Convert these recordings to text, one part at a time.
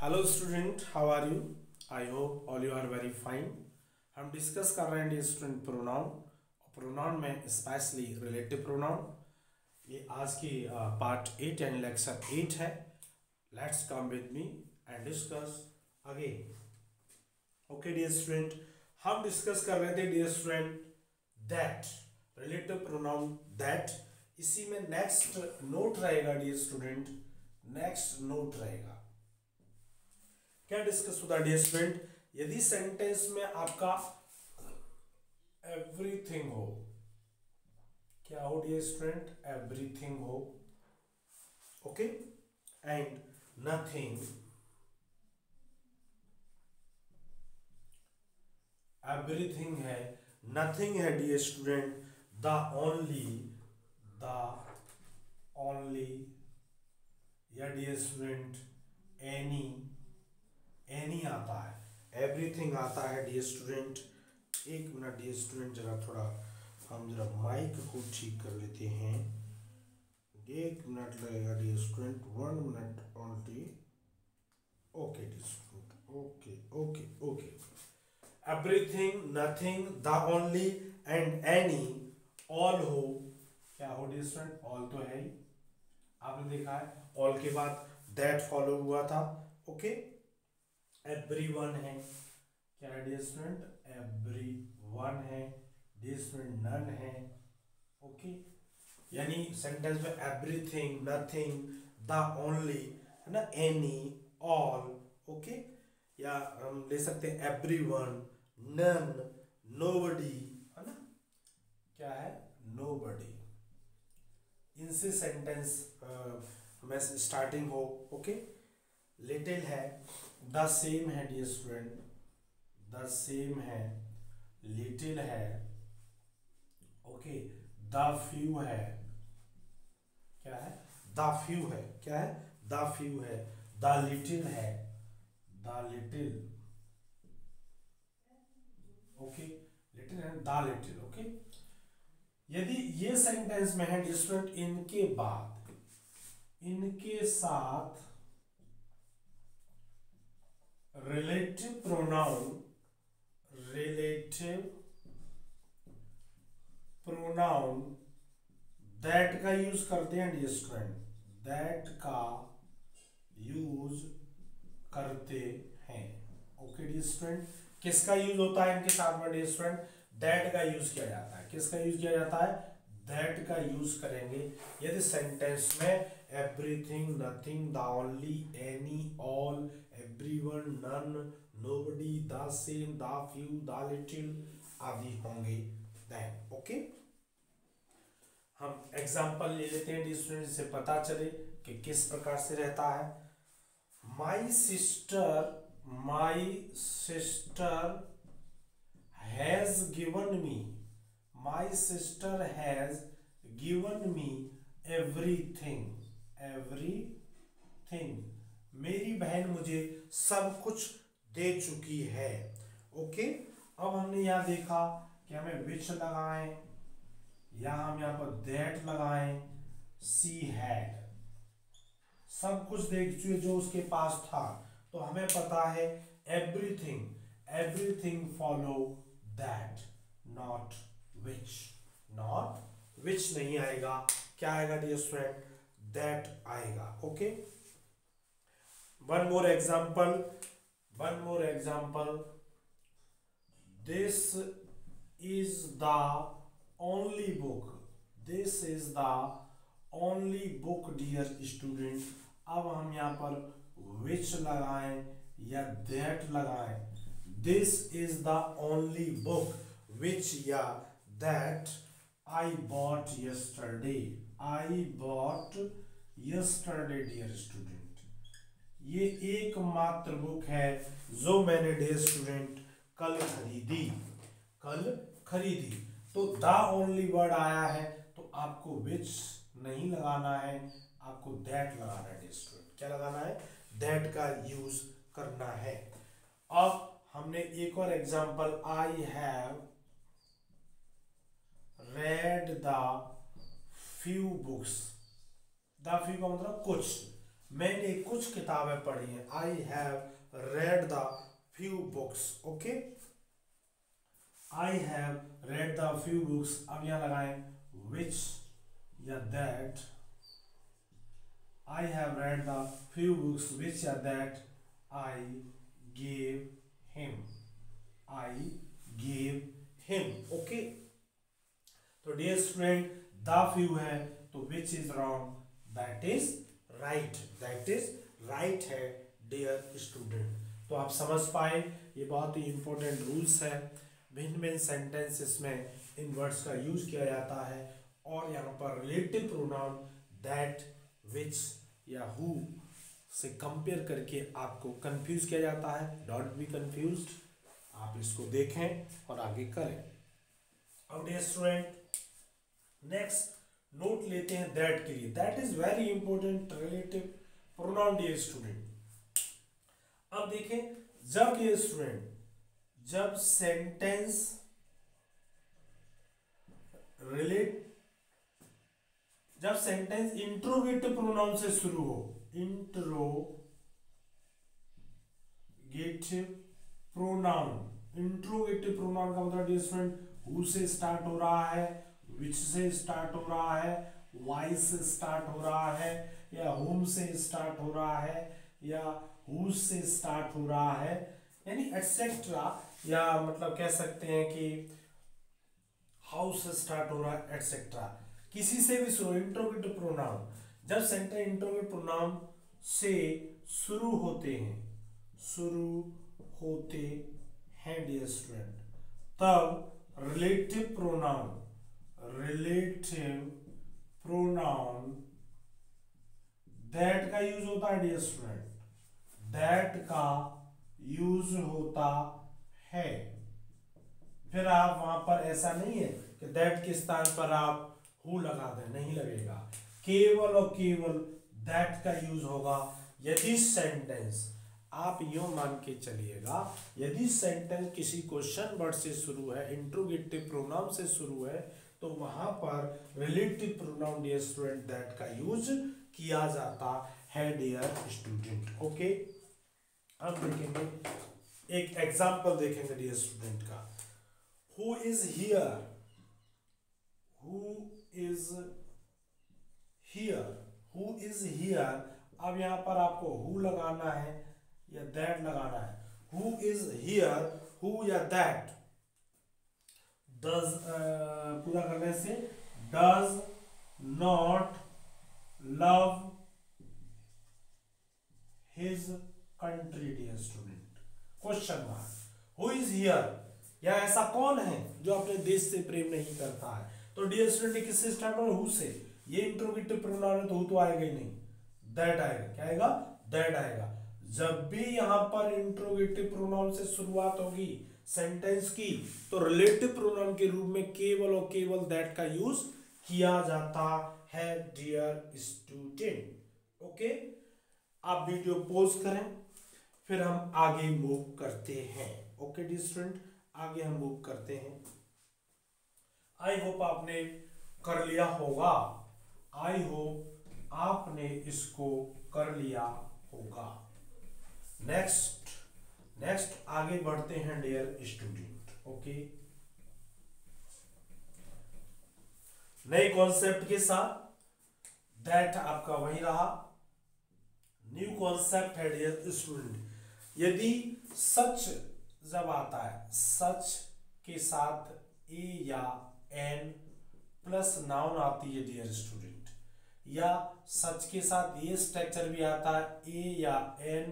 Hello student how are you I hope all you are very fine हम discuss कर रहे हैं student pronoun pronoun में specially relative pronoun ये आज की part eight and lecture eight है. Let's come with me and discuss again okay dear student हम डिस्कस कर रहे थे dear student that relative pronoun that इसी में नेक्स्ट नोट रहेगा डियर स्टूडेंट नेक्स्ट नोट रहेगा. क्या डिस्कस होता है डियर स्टूडेंट यदि सेंटेंस में आपका एवरीथिंग हो, क्या हो डियर स्टूडेंट एवरीथिंग हो ओके एंड नथिंग एवरीथिंग है नथिंग है dear student the only the only या डियर स्टूडेंट एनी एनी आता है। एवरीथिंग आता है डियर स्टूडेंट एक मिनट डियर स्टूडेंट जरा थोड़ा हम जरा माइक को ठीक कर लेते हैं। एक मिनट लगेगा dear student one minute only okay dear student okay okay okay everything nothing the only and any all हो। क्या हो डियर स्टूडेंट ऑल तो है ही। आपने देखा है ऑल के बाद दैट फॉलो हुआ था। Okay okay? एवरी वन है। क्या है स्टूडेंट एवरी वन है। डियर स्टूडेंट नन है। ओके यानी सेंटेंस में एवरीथिंग नथिंग द ओनली है ना? एनी ऑल ओके या हम ले सकते हैं एवरी वन नन नोबडी है ना? क्या है? नोबडी इनसे सेंटेंस में स्टार्टिंग हो ओके लिटिल है। द सेम है डियर स्टूडेंट द सेम है लिटिल है ओके द फ्यू है क्या है? द फ्यू है क्या है? द फ्यू है द लिटिल है द लिटिल ओके लिटिल है द लिटिल ओके यदि ये सेंटेंस में है स्टूडेंट इनके बाद, इनके साथ relative pronoun relative pronoun, that का यूज़ करते हैं डियर स्टूडेंट that का यूज़ करते हैं। ओके डियर स्टूडेंट किसका यूज़ होता है इनके साथ में डियर स्टूडेंट that का यूज़ किया जाता है। किसका यूज़ किया जाता है? That का यूज़ करेंगे। यदि सेंटेंस में everything nothing the only any all everyone none nobody the same the few the little आदि होंगे then okay हम एग्ज़ाम्पल ले लेते हैं स्टूडेंट से पता चले कि किस प्रकार से रहता है my sister my sister has given me my sister has given me everything everything मेरी बहन मुझे सब कुछ दे चुकी है। ओके? अब हमने यहाँ देखा कि हमें विच लगाएँ। या हम यहाँ पर दैट लगाएँ। सी हैड सब कुछ देख चुके जो उसके पास था। तो हमें पता है everything everything follow that not which not which नहीं आएगा। क्या आएगा डियर स्टूडेंट दैट आएगा okay one more example one more example this is the only book this is the only book dear student अब हम यहाँ पर विच लगाएँ या दैट लगाएँ? This is the only book which या that I bought yesterday I bought yesterday dear student ये एकमात्र बुक है जो मैंने डियर स्टूडेंट कल खरीदी। कल खरीदी। तो द ओनली वर्ड आया है तो आपको विच नहीं लगाना है, आपको दैट लगाना है डियर स्टूडेंट क्या लगाना है? दैट का यूज़ करना है। अब हमने एक और example I have read the few books the few का मतलब कुछ। मैंने कुछ किताबें पढ़ी हैं। I have read the few books okay I have read the few books अब यहाँ लगाएँ। विच या that I have read the few books which या that I gave him I gave him okay तो डियर स्टूडेंट द फ्यू है तो which is wrong that is right that is right है dear student तो आप समझ पाए, ये बहुत ही इंपॉर्टेंट रूल्स है। भिन्न भिन्न सेंटेंसेस में इन वर्ड्स का यूज़ किया जाता है। और यहाँ पर रिलेटिव प्रोनाउन दैट विच या हु से कंपेयर करके आपको कंफ्यूज किया जाता है। डोंट बी कंफ्यूज आप इसको देखें और आगे करें। अब स्टूडेंट नेक्स्ट नोट लेते हैं दैट के लिए। That is very important relative pronoun dear student अब देखें, जब ये स्टूडेंट जब सेंटेंस रिलेट जब सेंटेंस इंट्रोगेटिव प्रोनाउन से शुरू हो इंट्रोगेटिव प्रोनाउन इंट्रोगेटिव प्रोनाउन का मतलब स्टूडेंट हु से स्टार्ट हो रहा है विच से स्टार्ट हो रहा है वाई से स्टार्ट हो रहा है, या होम से स्टार्ट हो रहा है, या हु से स्टार्ट हो रहा है, यानी एटसेट्रा या मतलब कह सकते हैं कि हाउस से स्टार्ट हो रहा है एटसेट्रा किसी से भी शुरू इंट्रोगेटिव प्रोनाउन जब सेंटर इंट्रोगेटिव प्रोनाउन से शुरू होते हैं, शुरू होते हैं डियर स्टूडेंट तब relative pronoun relative pronoun that का यूज़ होता है डियर स्टूडेंट दैट का यूज़ होता है। फिर आप वहाँ पर ऐसा नहीं है कि दैट के स्थान पर आप हु लगा दें, नहीं लगेगा। केवल और केवल दैट का यूज़ होगा। यदि सेंटेंस आप यो मान के चलिएगा, यदि सेंटेंस किसी क्वेश्चन वर्ड से शुरू है इंट्रोगेटिव प्रोनाउन से शुरू है तो वहाँ पर relative pronoun dear student that का यूज़ किया जाता है डियर स्टूडेंट ओके अब देखेंगे, एक एग्जांपल देखेंगे डियर स्टूडेंट का। Who is here who is here who is here अब यहाँ पर आपको हु लगाना है या दैट लगाना है। हु इज़ हियर हु या दैट डज पूरा करने से does not love his country dear student question mark who is here या ऐसा कौन है जो अपने देश से प्रेम नहीं करता है? तो डियर स्टूडेंट किससे स्टार्ट हो हु से? ये इंट्रोगेटिव प्रोनाउन है तो तो आएगा ही नहीं। दैट आएगा। क्या आएगा? दैट आएगा। जब भी यहाँ पर इंट्रोगेटिव प्रोनाउन से शुरुआत होगी सेंटेंस की तो रिलेटिव प्रोनाउन के रूप में केवल और केवल दैट का यूज़ किया जाता है डियर स्टूडेंट ओके आप वीडियो पोज करें, फिर हम आगे मूव करते हैं. ओके डी स्टूडेंट आगे हम मूव करते हैं. आई होप आपने कर लिया होगा. आई होप आपने इसको कर लिया होगा. नेक्स्ट नेक्स्ट आगे बढ़ते हैं डियर स्टूडेंट ओके नए कॉन्सेप्ट के साथ दैट आपका वही रहा. न्यू कॉन्सेप्ट है डियर स्टूडेंट यदि सच जब आता है सच के साथ ए या एन प्लस नाउन आती है डियर स्टूडेंट या सच के साथ ये स्ट्रक्चर भी आता है ए या एन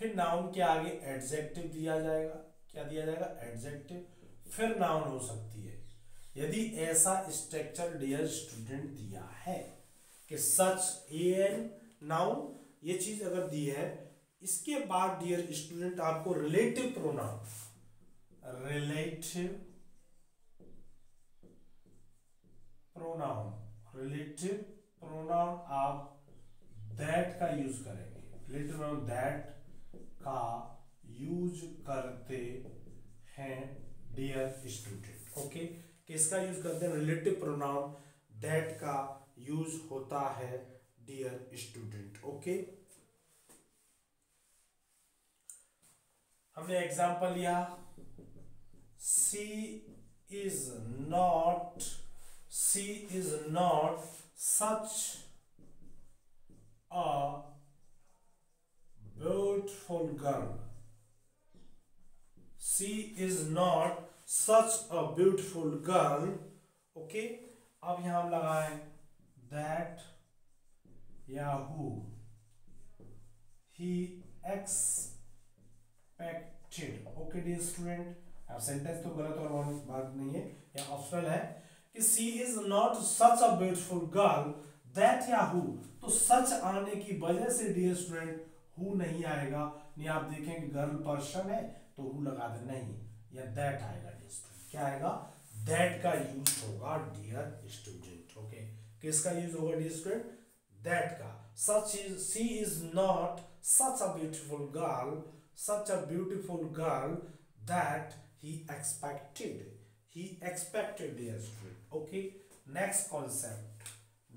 फिर नाउन के आगे एडजेक्टिव दिया जाएगा। क्या दिया जाएगा? एडजेक्टिव फिर नाउन हो सकती है। यदि ऐसा स्ट्रक्चर डियर स्टूडेंट दिया है कि सच ए एन नाउन ये चीज़ अगर दी है, इसके बाद डियर स्टूडेंट आपको relative pronoun relative pronoun relative pronoun आप दैट का यूज़ करेंगे। रिलेटिव प्रोनाउन दैट का यूज़ करते हैं डियर स्टूडेंट ओके किसका यूज़ करते हैं? रिलेटिव प्रोनाउन दैट का यूज़ होता है डियर स्टूडेंट ओके हमने एग्जांपल लिया। She is not she is not such a beautiful girl she is not such a beautiful girl okay अब यहाँ हम लगाए दैट या who he expected okay dear student अब सेंटेंस तो गलत और बात नहीं है। या ऑप्शनल है कि she is not such a beautiful girl that या हु तो सच आने की वजह से डियर स्टूडेंट हु नहीं आएगा, नहीं, आप देखेंगे गर्ल पर्सन है तो हु लगा दे, नहीं, या दैट आएगा डियर स्टूडेंट क्या आएगा? दैट का यूज़ होगा डियर स्टूडेंट ओके किसका यूज़ होगा डियर स्टूडेंट दैट का। Such is she is not such a beautiful girl, such a beautiful girl that he expected he expected, dear student, okay? Next concept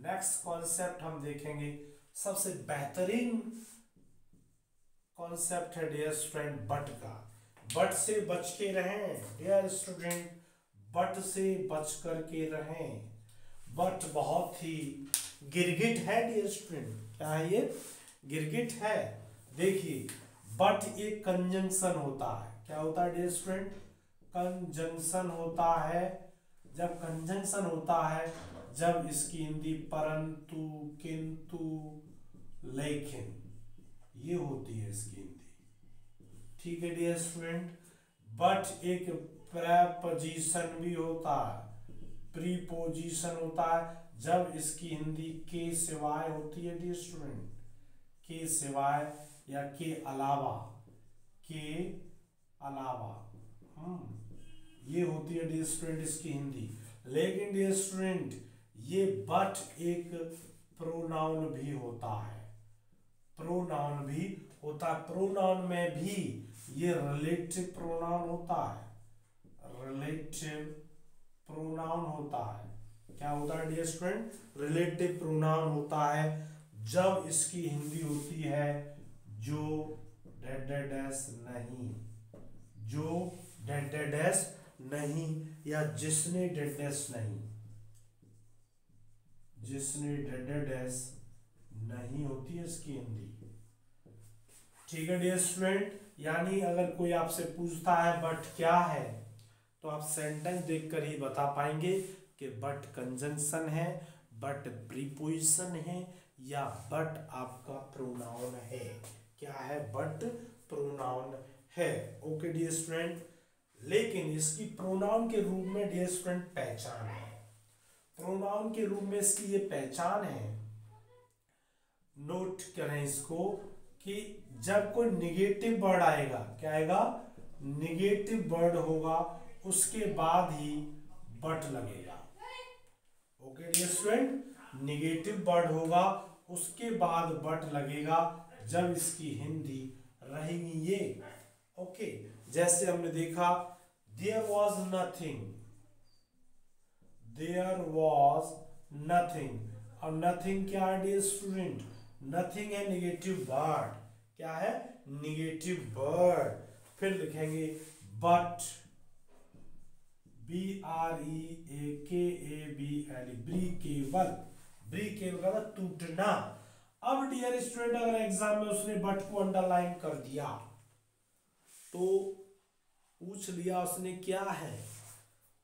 next concept हम देखेंगे। सबसे बेहतरीन concept है dear student but का। But से बच के रहें डियर स्टूडेंट बट से बच कर के रहें। बट बहुत ही गिरगिट है डियर स्टूडेंट क्या है ये? गिरगिट है। देखिए बट एक कंजंक्शन होता है। क्या होता है डियर स्टूडेंट कंजंक्शन होता है। जब कंजंक्शन होता है, जब इसकी हिंदी परंतु, किंतु लेकिन ये होती है इसकी हिंदी। ठीक है डियर स्टूडेंट बट एक प्रपोजिशन भी होता है। प्रीपोजिशन होता है। जब इसकी हिंदी के सिवाय होती है डियर स्टूडेंट के सिवाय या के अलावा के अलावा हम्म ये होती है डियर स्टूडेंट इसकी हिंदी। लेकिन डियर स्टूडेंट ये बट एक प्रोनाउन भी होता है। प्रोनाउन भी होता है। प्रोनाउन में भी ये रिलेटिव प्रोनाउन होता है। रिलेटिव प्रोनाउन होता है। क्या होता है डियर स्टूडेंट रिलेटिव प्रोनाउन होता है। जब इसकी हिंदी होती है, जो डेड डैश नहीं। जो डेड डैश नहीं, या जिसने डेड डैश नहीं। जिसने डेड डैश नहीं होती है इसकी हिंदी। ठीक है डियर स्टूडेंट यानी अगर कोई आपसे पूछता है बट क्या है? तो आप सेंटेंस देखकर ही बता पाएँगे कि बट कंजंक्शन है बट प्रीपोजिशन है, या बट आपका प्रोनाउन है। क्या है? बट प्रोनाउन है। ओके डियर स्टूडेंट लेकिन इसकी प्रोनाउन के रूप में डियर स्टूडेंट पहचान है। प्रोनाउन के रूप में इसकी ये पहचान है। नोट करें इसको कि जब कोई निगेटिव वर्ड आएगा, क्या आएगा? निगेटिव वर्ड होगा, उसके बाद ही बट लगेगा। Okay dear student negative word होगा, उसके बाद बट लगेगा, जब इसकी हिंदी रहेगी ये। ओके जैसे हमने देखा there was nothing there was nothing और नथिंग क्या है डियर स्टूडेंट नथिंग है निगेटिव वर्ड क्या है? निगेटिव वर्ड फिर लिखेंगे but B R E A K A B L breakable breakable का टूटना. अब डियर स्टूडेंट अगर एग्ज़ाम में उसने बट को अंडरलाइन कर दिया तो पूछ लिया उसने क्या है?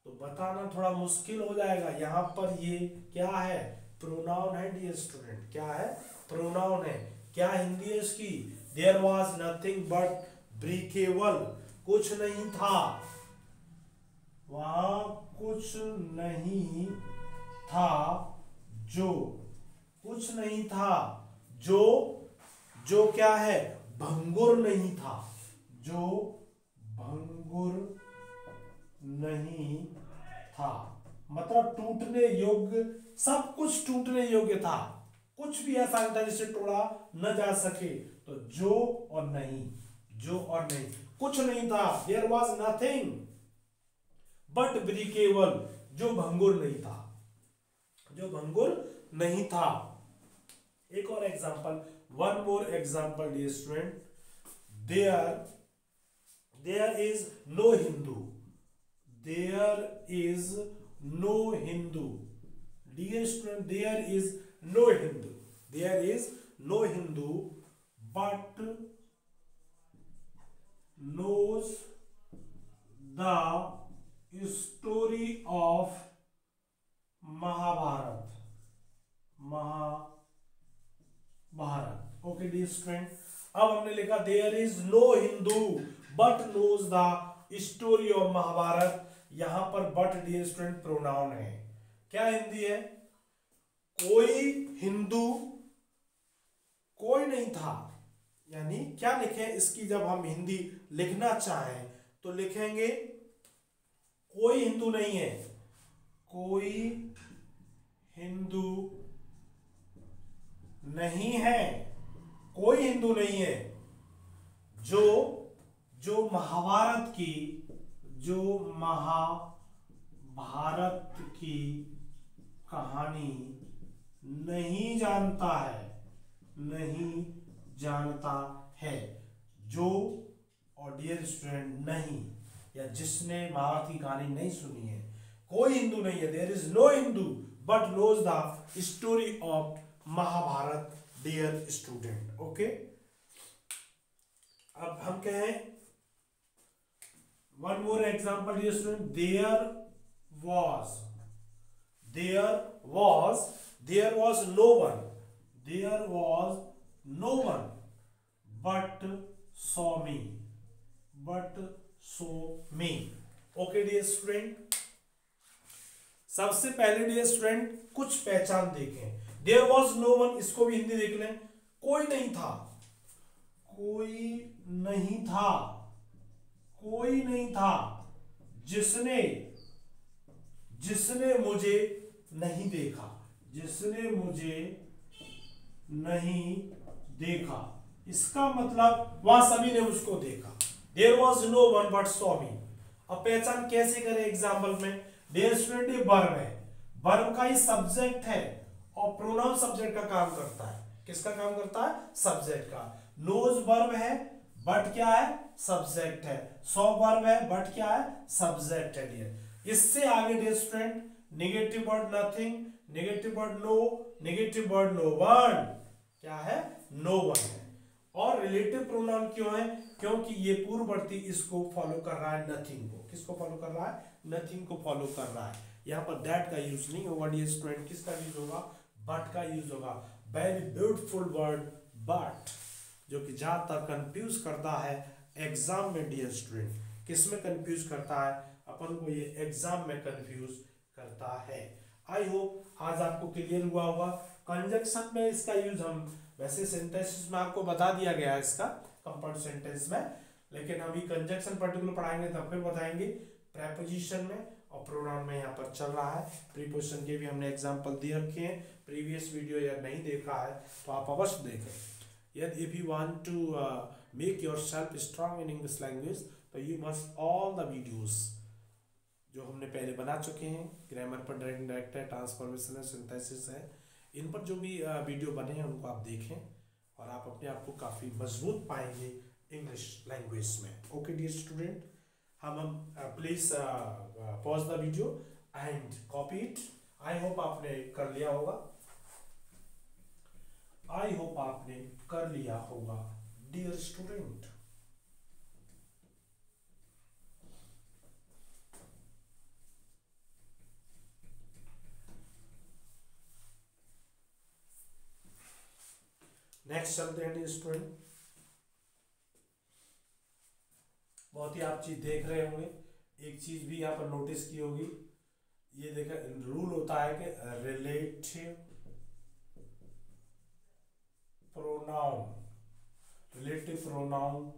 तो बताना थोड़ा मुश्किल हो जाएगा. यहाँ पर ये क्या है? प्रोनाउन है डियर स्टूडेंट क्या है? प्रोनाउन है. क्या हिंदी है इसकी? There was nothing but breakable कुछ नहीं था। वहाँ कुछ नहीं था जो। कुछ नहीं था जो। जो क्या है? भंगुर नहीं था। जो भंगुर नहीं था। मतलब टूटने योग्य, सब कुछ टूटने योग्य था। कुछ भी ऐसा नहीं था जिसे तोड़ा न जा सके। तो जो और नहीं, जो और नहीं। कुछ नहीं था there was nothing but breakable जो भंगुर नहीं था। जो भंगुर नहीं था। एक और example one more example dear student there there is no Hindu there is no Hindu dear student there is no Hindu there is no Hindu but knows the story of Mahabharat Mahabharat okay dear student अब हमने लिखा there is no Hindu but knows the story of Mahabharat यहाँ पर but dear student pronoun है। क्या हिंदी है? कोई हिंदू कोई नहीं था। यानी क्या लिखे? इसकी जब हम हिंदी लिखना चाहें तो लिखेंगे, कोई हिंदू नहीं है। कोई हिंदू नहीं है। कोई हिंदू नहीं है। जो जो महाभारत की, जो महाभारत की कहानी नहीं जानता है जानता है, जो और डियर स्टूडेंट नहीं, या जिसने की कहानी नहीं सुनी है। कोई हिंदू नहीं है। There is no Hindu but knows the story of Mahabharat dear student okay अब हम कहें one more example dear student there was there was there was no one there was no one but saw me. But saw me. Okay, dear student. सबसे पहले dear student कुछ पहचान देखें। There was no one इसको भी हिंदी देख लें। कोई नहीं था। कोई नहीं था। कोई नहीं था। जिसने जिसने मुझे नहीं देखा। जिसने मुझे नहीं देखा। इसका मतलब वहाँ सभी ने उसको देखा। There was no one but saw me अब पहचान कैसे करें एग्ज़ाम्पल में? डेयर स्टूडेंट वर्ब है। वर्ब का ही सब्जेक्ट है और प्रोनाउन सब्जेक्ट का काम करता है। किसका काम करता है? सब्जेक्ट का। नोज़ वर्ब है बट क्या है? सब्जेक्ट है। सो वर्ब है बट क्या है? सब्जेक्ट है डियर इससे आगे dear student negative word nothing negative word no negative word no one क्या है? नो वन है। और रिलेटिव प्रोनाउन क्यों है? क्योंकि ये पूर्ववर्ती इसको फॉलो कर रहा है नथिंग को। किसको फॉलो कर रहा है? नथिंग को फॉलो कर रहा है। यहाँ पर दैट का यूज़ नहीं होगा डी स्टूडेंट किसका यूज़ होगा? बट का यूज़ होगा। वेरी ब्यूटिफुल वर्ड बट जो कि ज़्यादातर कंफ्यूज करता है एग्ज़ाम में डियर स्टूडेंट किसमें कंफ्यूज करता है? अपन को ये एग्ज़ाम में कंफ्यूज करता है। आई होप आज आपको क्लियर हुआ होगा। कंजक्शन में इसका यूज़ हम, वैसे सेंटेंस में आपको बता दिया गया है इसका कंपाउंड सेंटेंस में, लेकिन अभी कंजक्शन पर्टिकुलर पढ़ाएँगे तब फिर बताएँगे। प्रेपोजिशन में और प्रोनाउन में यहाँ पर चल रहा है। प्रीपोजिशन के भी हमने एग्जांपल दे रखे हैं। प्रीवियस वीडियो या नहीं देखा है तो आप अवश्य देखें। यदि if you want to make yourself strong in English language तो you must all the videos जो हमने पहले बना चुके हैं। ग्रामर पर डायरेक्ट डायरेक्ट है ट्रांसफॉर्मेशन है सिंथेसिस है। इन पर जो भी वीडियो बने हैं, उनको आप देखें और आप अपने आप को काफ़ी मज़बूत पाएँगे इंग्लिश लैंग्वेज में। ओके डियर स्टूडेंट हम हम please pause the video and copy it I hope आपने कर लिया होगा। आई होप आपने कर लिया होगा डियर स्टूडेंट नेक्स्ट चलते हैं स्टूडेंट बहुत ही आप चीज़ देख रहे होंगे। एक चीज़ भी यहाँ पर नोटिस की होगी। ये देखा रूल होता है कि रिलेटिव प्रोनाउन रिलेटिव प्रोनाउन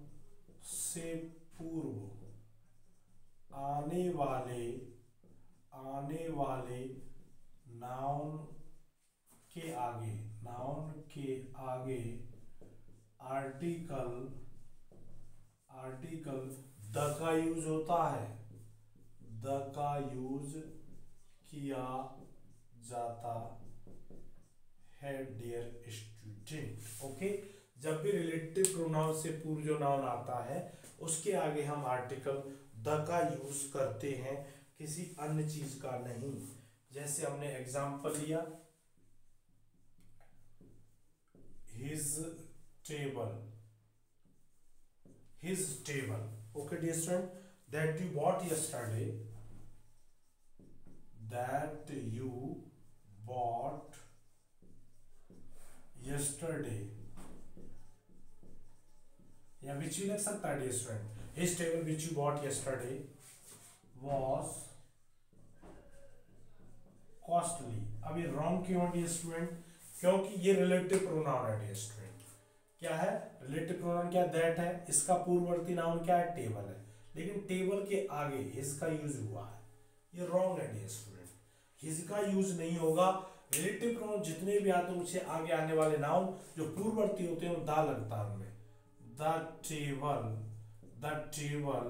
से पूर्व आने वाले आने वाले नाउन के आगे, नाउन के आगे, आर्टिकल आर्टिकल, द का यूज़ होता है। द का यूज़ किया जाता है डियर स्टूडेंट ओके जब भी रिलेटिव प्रोनाउन से पूर्व जो नाउन आता है, उसके आगे हम आर्टिकल द का यूज़ करते हैं, किसी अन्य चीज़ का नहीं। जैसे हमने एग्जांपल लिया his table his table okay dear student that you bought yesterday that you bought yesterday या which you लिख सकता है dear student his table which you bought yesterday was costly अब ये wrong क्यों है dear student क्योंकि ये रिलेटिव pronoun है dear student. क्या है? रिलेटिव pronoun क्या that है. इसका पूर्ववर्ती नाउन क्या है? Table है. लेकिन table के आगे his का यूज़ हुआ है. ये wrong है dear student. his का यूज़ नहीं होगा. रिलेटिव प्रोनाउन जितने भी आते हैं उससे आगे आने वाले नाउन जो पूर्ववर्ती होते हैं दा लगता है उनमें. The table the table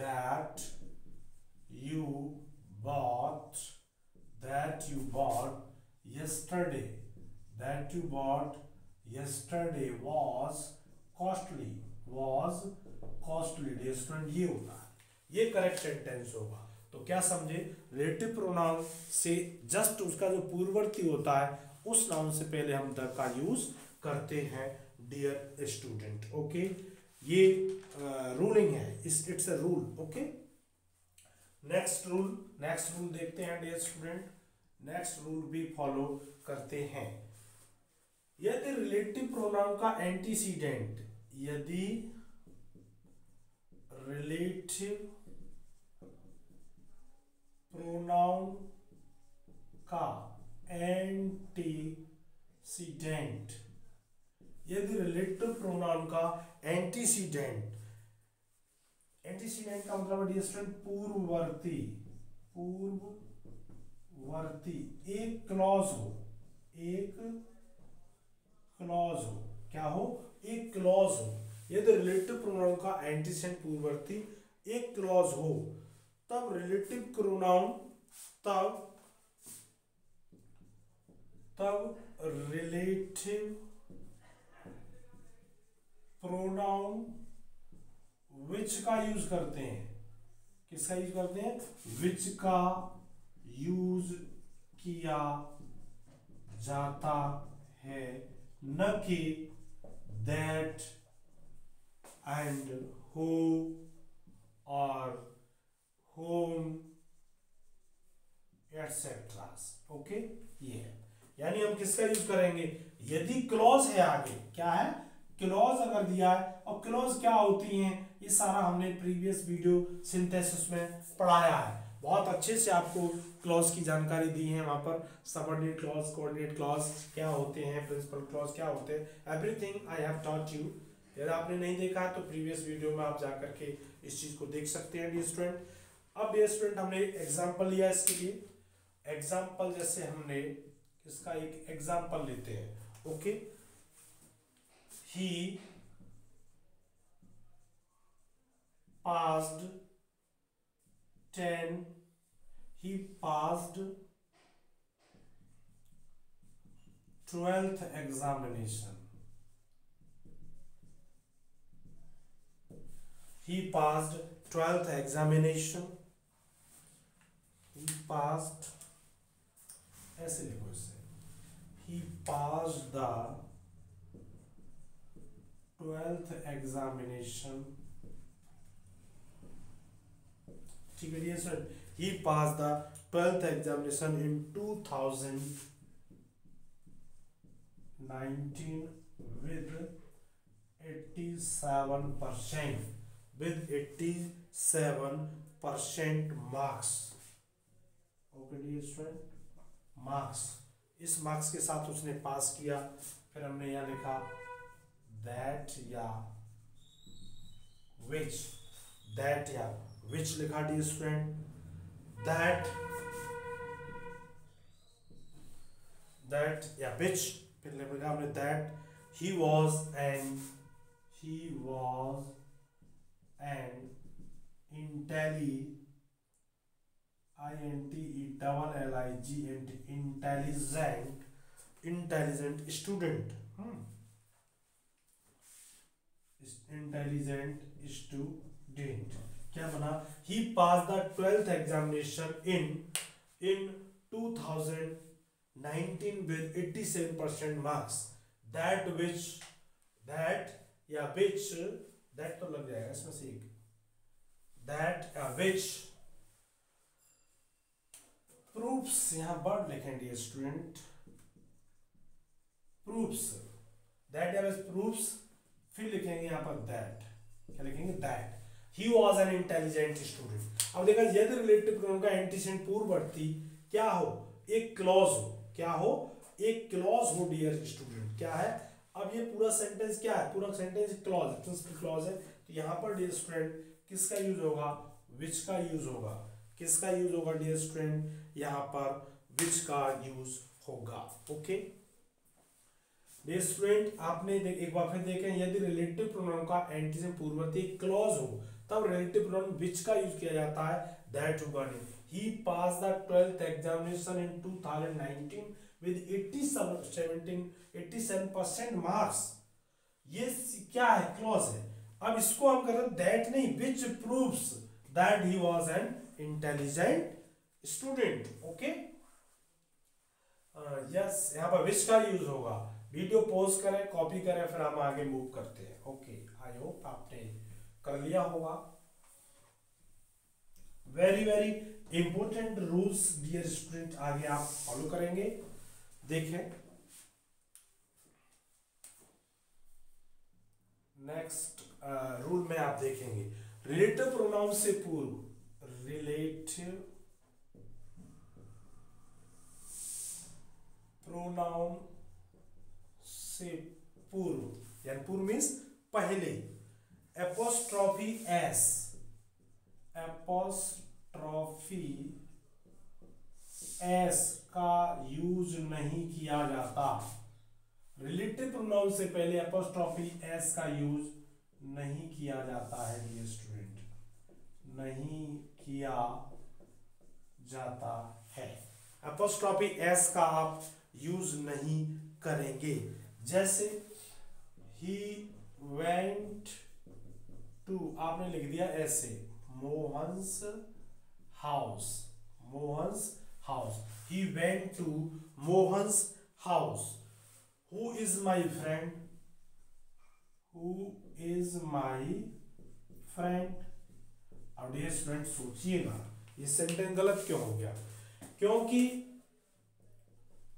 that you bought that you bought yesterday that you bought yesterday was costly was costly student ये होता है। ये करेक्ट सेंटेंस होगा। तो क्या समझे? रिलेटिव प्रोनाउन से जस्ट उसका जो पूर्ववर्ती होता है, उस नाउन से पहले हम द का यूज़ करते हैं डियर स्टूडेंट ओके ये रूलिंग है। It's a rule okay next rule next rule देखते हैं डियर स्टूडेंट नेक्स्ट रूल भी फॉलो करते हैं। यदि रिलेटिव प्रोनाउन का एंटीसीडेंट यदि रिलेटिव प्रोनाउन का एंटीसीडेंट यदि रिलेटिव प्रोनाउन का एंटीसीडेंट एंटीसीडेंट का मतलब स्टूडेंट पूर्ववर्ती पूर्ववर्ती, एक क्लॉज हो, एक क्लॉज हो। क्या हो? एक क्लॉज हो। यदि रिलेटिव प्रोनाउन का एंटीसीडेंट पूर्ववर्ती एक क्लॉज हो। तब रिलेटिव प्रोनाउन तब तब रिलेटिव प्रोनाउन विच का यूज़ करते हैं। किसका यूज़ करते हैं? विच का यूज़ किया जाता है। न कि दैट एंड हो और होम एटसेट्रा ओके ये है यानी हम किसका यूज़ करेंगे? यदि क्लॉज है आगे, क्या है? क्लॉज अगर दिया है और क्लॉज क्या होती हैं? ये सारा हमने प्रीवियस वीडियो सिंथेसिस में पढ़ाया है। बहुत अच्छे से आपको क्लॉज की जानकारी दी है वहाँ पर सबऑर्डिनेट क्लॉज कोऑर्डिनेट क्लॉज क्या होते हैं प्रिंसिपल क्लॉज क्या होते हैं everything I have taught you यदि आपने नहीं देखा तो प्रीवियस वीडियो में आप जाकर के इस चीज़ को देख सकते हैं डी स्टूडेंट अब ये स्टूडेंट हमने एग्ज़ाम्पल लिया इसके लिए. एग्ज़ाम्पल जैसे हमने इसका एक एग्ज़ाम्पल लेते हैं okay he passed 10 he passed 12th examination he passed 12th examination he passed ऐसे लिखो इसे he passed the 12th examination ठीक he passed the 12th examination in 2019 with 87 percent with 87 percent marks okay dear student marks इस marks के साथ उसने पास किया फिर हमने यहाँ लिखा दैट या विच दैट या विच लिखा डियर स्टूडेंट दैट दैट या विच फिर लिखा हमने that he was and he was and intelli I N T E double L I G N T intelligent intelligent student intelligent student क्या बना? He pass the twelfth examination in in 2019 with 87 percent marks that which that या which that तो लग जाएगा इसमें से that या which proofs यहाँ बर्ड लिखेंगे स्टूडेंट प्रूफ्स दैट या विच प्रूफ्स फिर लिखेंगे यहाँ पर दैट क्या लिखेंगे? That he was an intelligent student. अब देखा यदि रिलेटिव प्रोनाउन का एंटीसेंट पूर्ववर्ती क्या हो? एक क्लॉज हो। क्या हो? एक क्लॉज हो डियर स्टूडेंट क्या है? अब ये पूरा सेंटेंस क्या है? पूरा सेंटेंस क्लॉज क्लॉज है। तो यहाँ पर डियर स्टूडेंट किसका यूज़ होगा? विच का यूज़ होगा? किसका यूज़ होगा डियर स्टूडेंट यहाँ पर विच का यूज़ होगा? ओके डियर स्टूडेंट आपने एक बार फिर देखें। यदि रिलेटिव प्रोनाउन का एंटीसेंट पूर्ववर्ती क्लॉज हो। तब रिलेटिव प्रोनाउन विच का यूज़ किया जाता है दैट नहीं he passed the 12th examination in 2019 with 87 17 87% marks. ये क्या है? क्लॉज है। अब इसको हम कर रहे हैं दैट नहीं which proves that he was an intelligent student okay yes यहाँ पर विच का यूज़ होगा? वीडियो पोज करें कॉपी करें, फिर हम आगे मूव करते हैं। ओके आई होप आपने कर लिया होगा। Very very important rules dear student आगे आप फॉलो करेंगे। देखें। नेक्स्ट रूल में आप देखेंगे। रिलेटिव प्रोनाउन से पूर्व। रिलेटिव प्रोनाउन से पूर्व। यानी पूर्व मीन्स पहले। एपोस्ट्रॉफी एस एपोस्ट्रॉफी एस का यूज़ नहीं किया जाता। रिलेटिव प्रोनाउन से पहले एपोस्ट्रॉफी एस का यूज़ नहीं किया जाता है डियर स्टूडेंट नहीं किया जाता है। एपोस्ट्रॉफी एस का आप यूज़ नहीं करेंगे। जैसे ही वेंट टू आपने लिख दिया ऐसे Mohan's house Mohan's house. He went to Mohan's house. Who is my friend who is my friend अब डियर स्टूडेंट सोचिएगा ये सेंटेंस गलत क्यों हो गया? क्योंकि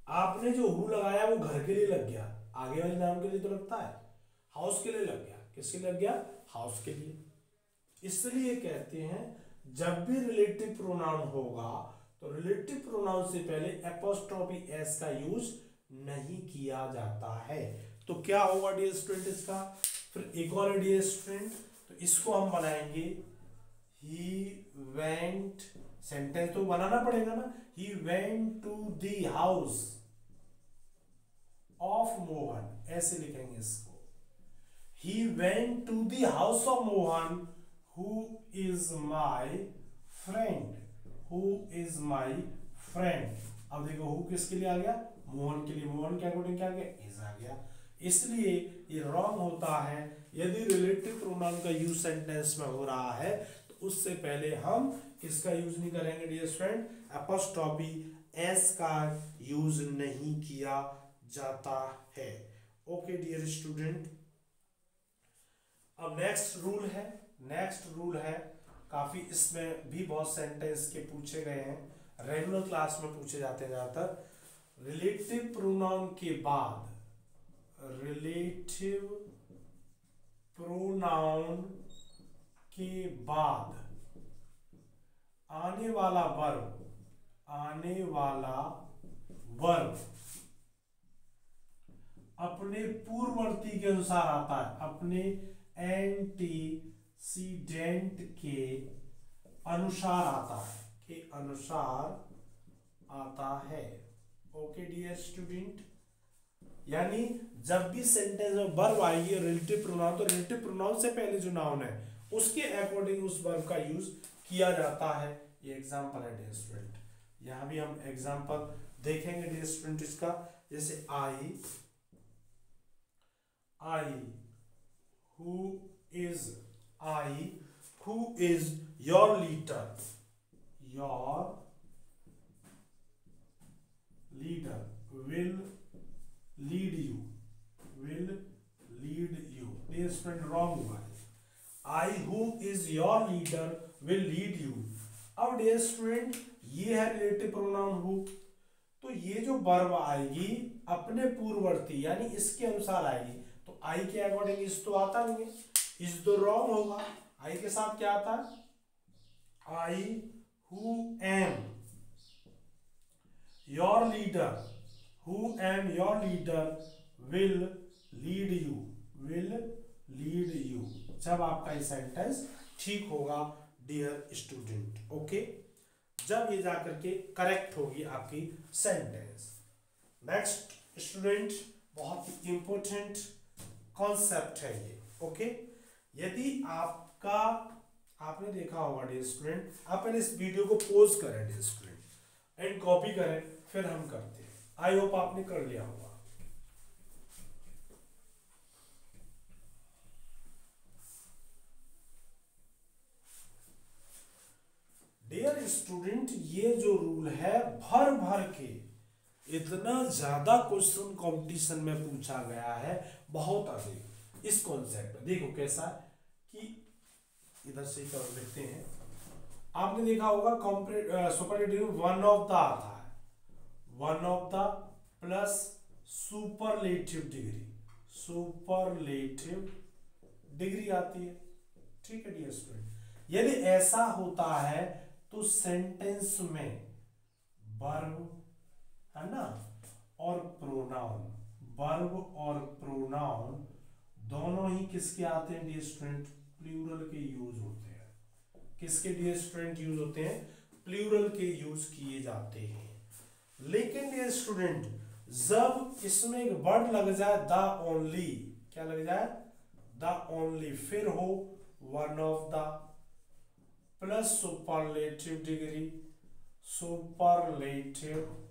आपने जो हु लगाया, वो घर के लिए लग गया। आगे वाले नाम के लिए तो लगता है। हाउस के लिए लग गया। किसके लग गया? हाउस के लिए। इसलिए कहते हैं, जब भी रिलेटिव प्रोनाउन होगा तो रिलेटिव प्रोनाउन से पहले एपोस्ट्रॉफी एस का यूज़ नहीं किया जाता है। तो क्या होगा डियर स्टूडेंट इसका? फिर एक और डियर स्टूडेंट तो इसको हम बनाएँगे। ही वेंट सेंटेंस तो बनाना पड़ेगा ना। He went to the house of Mohan ऐसे लिखेंगे इसको। He went to the house of Mohan who is my friend who is my friend अब देखो हु किसके लिए आ गया? मोहन के लिए। मोहन के अकॉर्डिंग क्या आ गया? इज़ आ गया। इसलिए ये रॉन्ग होता है। यदि रिलेटिव प्रोनाउन का यूज़ सेंटेंस में हो रहा है तो उससे पहले हम किसका यूज़ नहीं करेंगे डियर फ्रेंड एपोस्ट्रॉफी एस का यूज़ नहीं किया जाता है। ओके डियर स्टूडेंट अब नेक्स्ट रूल है नेक्स्ट रूल है, काफ़ी इसमें भी बहुत सेंटेंस के पूछे गए हैं रेगुलर क्लास में पूछे जाते हैं ज़्यादातर। रिलेटिव प्रोनाउन के बाद रिलेटिव प्रोनाउन के बाद, आने वाला वर्ब आने वाला वर्ब अपने पूर्ववर्ती के अनुसार आता है, अपने एंटीसीडेंट के अनुसार आता है, के अनुसार आता है। ओके डियर स्टूडेंट यानी जब भी सेंटेंस में वर्ब आएगी रिलेटिव प्रोनाउन तो रिलेटिव प्रोनाउन से पहले जो नाउन है, उसके अकॉर्डिंग उस वर्ब का यूज़ किया जाता है। ये एग्जांपल है डियर स्टूडेंट यहाँ भी हम एग्जांपल देखेंगे डियर स्टूडेंट इसका। जैसे I I who is I who is your leader your leader will lead you will lead you dear student wrong है I who is your leader will lead you अब dear student ये है relative pronoun who तो ये जो verb आएगी अपने पूर्ववर्ती यानी इसके अनुसार आएगी तो आई के अकॉर्डिंग इस तो आता नहीं है इस तो रॉन्ग होगा। आई के साथ क्या आता? है I who am your leader who am your leader will lead you will lead you जब आपका ये सेंटेंस ठीक होगा डियर स्टूडेंट ओके जब ये जाकर के करेक्ट होगी आपकी सेंटेंस नेक्स्ट स्टूडेंट बहुत ही इंपॉर्टेंट कॉन्सेप्ट है ये ओके यदि आपका, आपने देखा होगा डियर स्टूडेंट आप इस वीडियो को पोज करें डियर स्टूडेंट एंड कॉपी करें, फिर हम करते हैं। आई होप आपने कर लिया होगा। डियर स्टूडेंट ये जो रूल है भर भर के इतना ज़्यादा क्वेश्चन कंपटीशन में पूछा गया है, बहुत अधिक। इस कॉन्सेप्ट देखो कैसा कि इधर से कर लिखते हैं। आपने देखा होगा सुपरलेटिव वन ऑफ़ द आता है। One of the plus superlative degree superlative degree आती है। ठीक है डियर स्टूडेंट यदि ऐसा होता है तो सेंटेंस में वर्ब है ना? और प्रोनाउन वर्ब और प्रोनाउन दोनों ही किसके आते हैं डियर स्टूडेंट प्लूरल के यूज़ होते हैं। किसके डियर स्टूडेंट यूज़ होते हैं? प्लूरल के यूज़ किए जाते हैं। लेकिन डियर स्टूडेंट जब इसमें एक वर्ड लग जाए द ओनली क्या लग जाए? द ओनली फिर हो one of the plus superlative degree superlative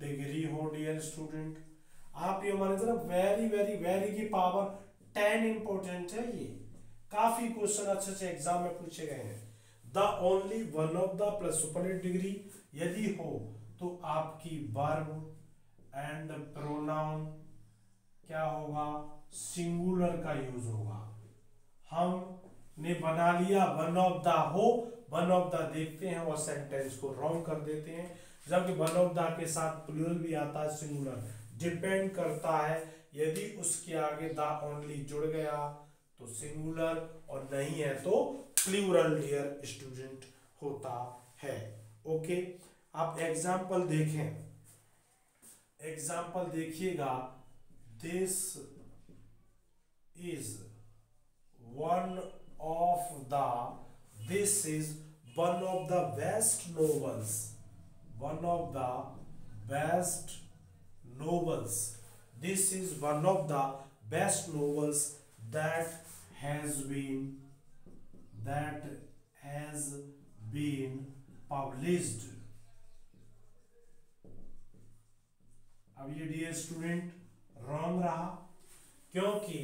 degree हो, डियर स्टूडेंट। आप ये मान जरा वेरी वेरी वेरी की पावर टेन इंपॉर्टेंट है ये। काफ़ी क्वेश्चन अच्छे अच्छे एग्ज़ाम में पूछे गए हैं। The only one of the superlative degree यदि हो तो आपकी वर्ब एंड प्रोनाउन क्या होगा? सिंगुलर का यूज़ होगा। हम ने बना लिया वन ऑफ़ द हो वन ऑफ़ द देखते हैं, और सेंटेंस को रॉन्ग कर देते हैं। जबकि वन ऑफ़ द के साथ प्लूरल भी आता है सिंगुलर। डिपेंड करता है, यदि उसके आगे द ओनली जुड़ गया तो सिंगुलर और नहीं है तो प्लूरल डियर स्टूडेंट होता है। ओके, आप एग्ज़ाम्पल देखें। एग्ज़ाम्पल देखिएगा। This is one of the, this is one of the best novels one of the best novels. This is one of the best novels that has been, that has been published. अब ये dear student wrong रहा, क्योंकि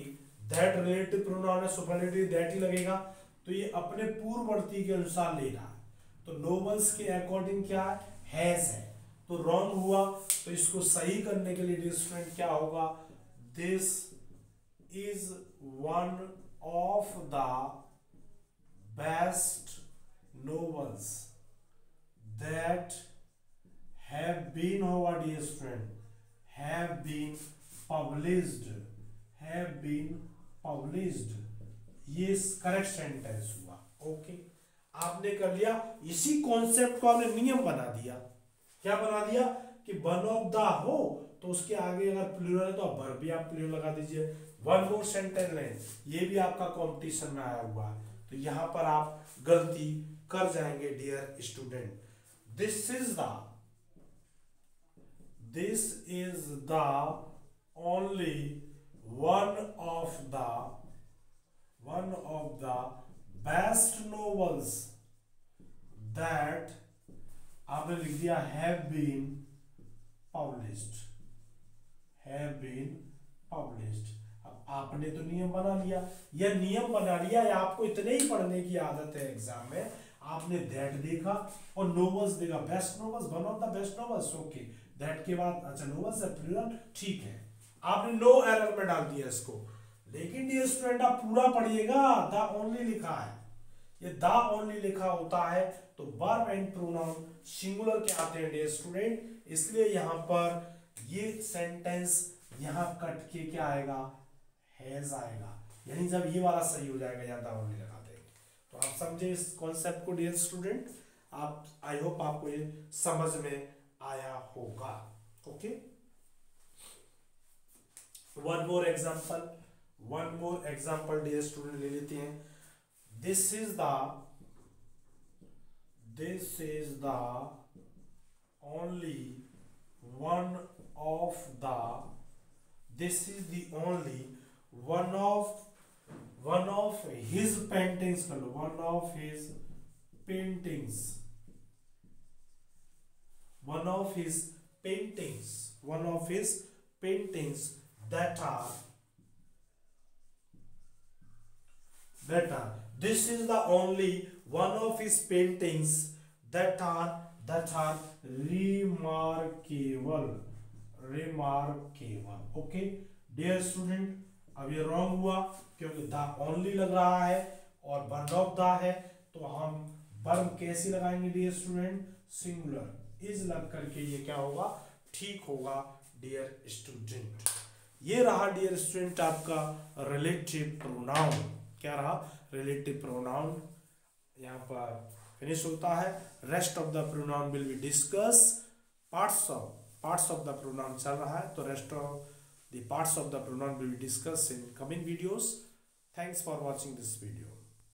that relative pronoun है superlative that ही लगेगा तो ये अपने पूर्ववर्ती के अनुसार ले रहा है। तो नोबल्स के अकॉर्डिंग क्या है? हैज़ है। तो रॉन्ग हुआ तो इसको सही करने के लिए स्टूडेंट क्या होगा? This is one of the best novels that have been होगा dear student have been published have been published ये करेक्ट सेंटेंस हुआ। ओके आपने कर लिया। इसी कॉन्सेप्ट को आपने नियम बना दिया। क्या बना दिया? कि वन ऑफ़ द हो तो उसके आगे अगर प्लूरल है तो आप वर्ब भी आप प्लूरल लगा दीजिए। वन मोर सेंटेंस लें ये भी आपका कंपटीशन में आया हुआ है। तो यहाँ पर आप गलती कर जाएँगे dear student this is the this is the only one of the one of the best novels that आपने लिख दिया have been published. Have been published. अब आपने तो नियम बना लिया। यह नियम बना लिया या आपको इतने ही पढ़ने की आदत है एग्ज़ाम में। आपने दैट देखा और नोवल्स देखा। Best novels one of the best novels okay that के बाद अच्छा नोवल्स है प्लूरल ठीक है। आपने नो एरर में डाल दिया इसको। लेकिन ये स्टूडेंट आप पूरा पढ़िएगा द ओनली लिखा है। ये द ओनली लिखा होता है तो वर्ब एंड प्रोनाउन सिंगुलर के आते हैं डियर स्टूडेंट इसलिए यहाँ पर ये सेंटेंस यहाँ कट के क्या आएगा? हैज़ आएगा। यानी जब ये वाला सही हो जाएगा या द ओनली लगा देंगे तो आप समझे इस कॉन्सेप्ट को डियर स्टूडेंट आप आई होप आपको ये समझ में आया होगा। Okay one more example one more example dear student ले लेते हैं। this is the this is the only one of the this is the only one of one of his paintings one of his paintings. One of his paintings one of his paintings that are that are this is the only one of his paintings that are that are remarkable. Remarkable. Okay? Dear student, अब ये wrong हुआ क्योंकि the only लग रहा है और one of the है तो हम वर्ब कैसे लगाएँगे डियर स्टूडेंट सिंगुलर इज़ लग करके ये क्या होगा? ठीक होगा डियर स्टूडेंट ये रहा डियर स्टूडेंट आपका रिलेटिव प्रोनाउन क्या रहा? रिलेटिव प्रोनाउन यहाँ पर फिनिश होता है। Rest of the pronoun will be discuss parts of parts of the pronoun चल रहा है तो rest of the parts of the pronoun will be discuss in coming videos thanks for watching this video